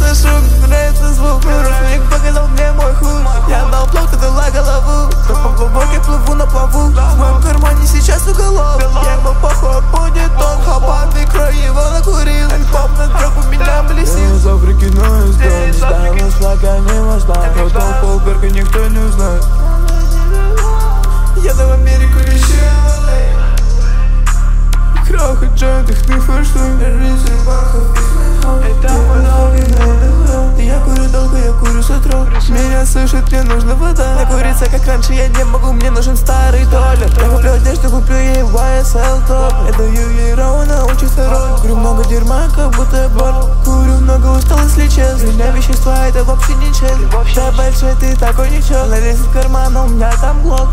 нравится шум, нравится звук Рушник показал мне мой хуй. Я дал плов, ты дала голову. Как по глубоке плыву на плаву. В моем кармане сейчас уголок. Я ему похуй, будет он Хабар, микро, его накурил Альбом на у меня блесил Из Африки, но из дома Ставил флага, не важна Хотел полберга, никто не узнает. Еду в Америку, Крах и джойнт, их не фэшн Слышит, мне нужна вода. Накуриться как раньше я не могу, мне нужен старый доллар Я куплю одежду, куплю ей YSL топ. Я даю ей рау, научится роль. Курю много дерьма, как будто боль. Курю много, устал, если честно Меня вещества, это вообще не честно Да большой ты такой ничего. Налез в карман, у меня там глок